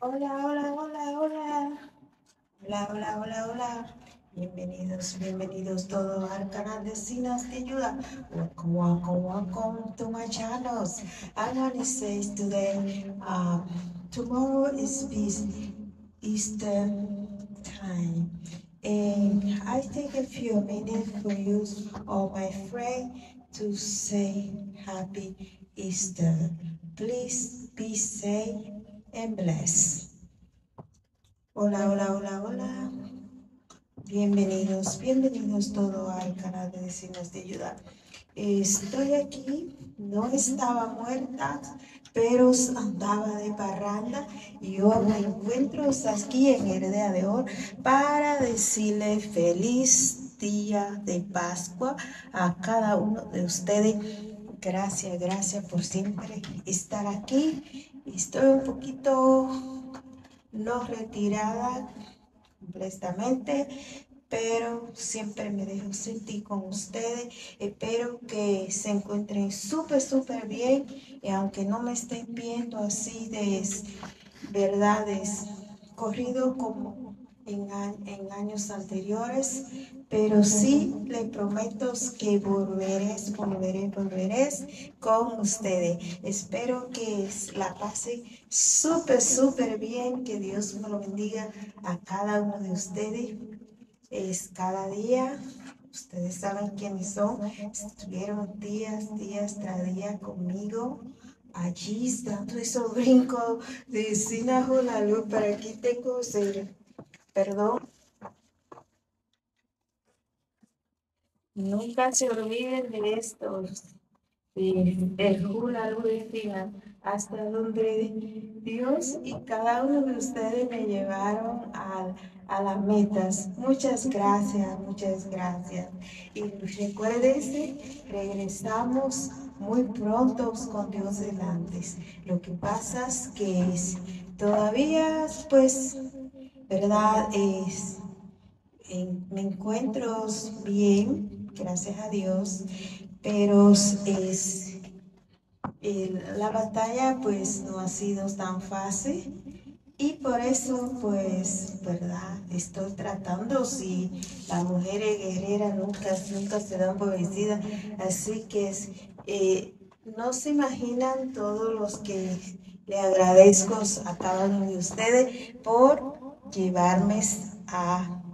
Hola, hola, hola, hola. Hola, hola, hola, hola. Bienvenidos, bienvenidos todos al canal de Sinas de Ayuda. Welcome, welcome, welcome to my channels. I want to say today, um, tomorrow is Easter time. And I take a few minutes for you, or my friend, to say Happy Easter. Please be safe and blessed. Hola, hola, hola, hola. Bienvenidos, bienvenidos todos al canal de Vecinos de Ayuda. Estoy aquí, no estaba muerta, pero andaba de parranda y hoy me encuentro aquí en el día de hoy para decirle feliz día de Pascua a cada uno de ustedes. Gracias, gracias por siempre estar aquí. Estoy un poquito no retirada completamente, pero siempre me dejo sentir con ustedes. Espero que se encuentren súper, súper bien y aunque no me estén viendo así de verdades corrido como en, en años anteriores, pero sí le prometo que volveré, volveré, volveré con ustedes. Espero que la pase súper, súper bien, que Dios me lo bendiga a cada uno de ustedes. Es cada día, ustedes saben quiénes son, estuvieron días, días tras día conmigo allí dando esos brincos de Sinajo la luz, pero aquí tengo, perdón, Nunca se olviden de esto, de hula final, hasta donde Dios y cada uno de ustedes me llevaron a, a las metas. Muchas gracias, muchas gracias. Y recuérdense, regresamos muy pronto con Dios delante. Lo que pasa es que es, todavía, pues, ¿verdad? Es, me encuentro bien, gracias a Dios, pero es, la batalla pues no ha sido tan fácil y por eso pues, ¿verdad? Estoy tratando, si las mujeres guerreras nunca, nunca se dan por vencidas, así que eh, no se imaginan todos los que le agradezco a cada uno de ustedes por llevarme a